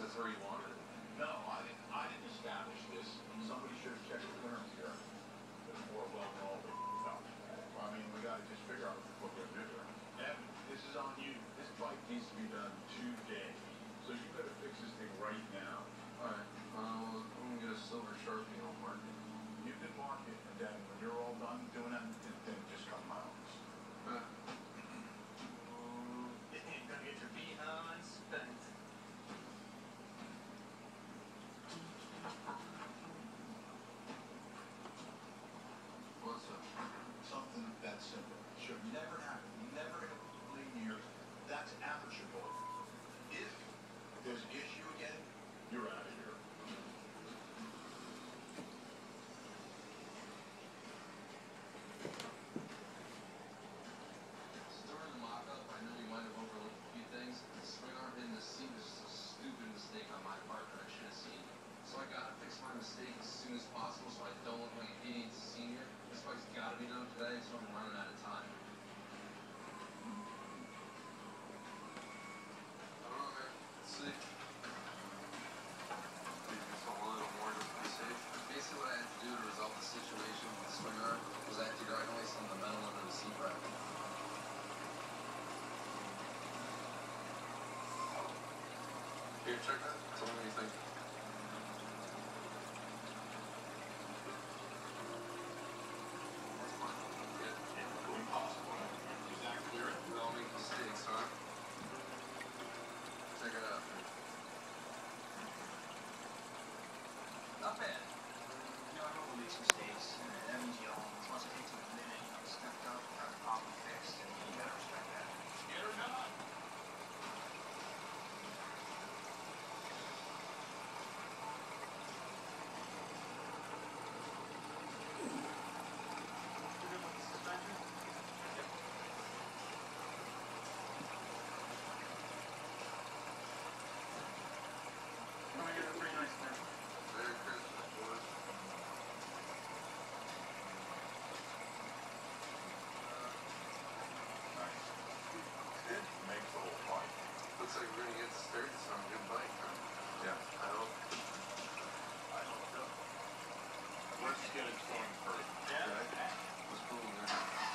that's where you wanted it. No, I didn't, I didn't establish this. Somebody should have checked the terms here before well known. I mean, we got to just figure out what we're going. Evan, this is on you. This bike needs to be done today. So you better fix this thing right now. check that? experience on a new bike, huh? Yeah. I don't, I don't know. Let's get it going first. Yeah. Okay. Let's cool,